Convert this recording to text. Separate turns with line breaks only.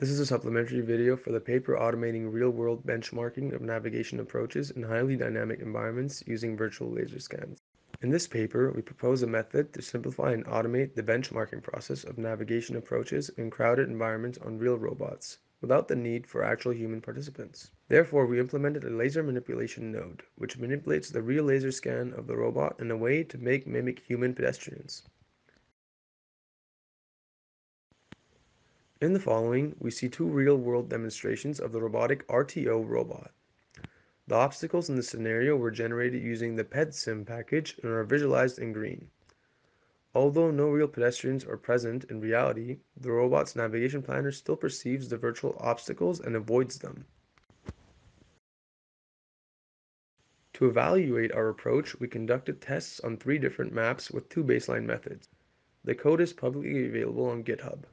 This is a supplementary video for the paper automating real-world benchmarking of navigation approaches in highly dynamic environments using virtual laser scans. In this paper, we propose a method to simplify and automate the benchmarking process of navigation approaches in crowded environments on real robots, without the need for actual human participants. Therefore, we implemented a laser manipulation node, which manipulates the real laser scan of the robot in a way to make mimic human pedestrians. In the following, we see two real-world demonstrations of the robotic RTO robot. The obstacles in this scenario were generated using the PedSim package and are visualized in green. Although no real pedestrians are present in reality, the robot's navigation planner still perceives the virtual obstacles and avoids them. To evaluate our approach, we conducted tests on three different maps with two baseline methods. The code is publicly available on GitHub.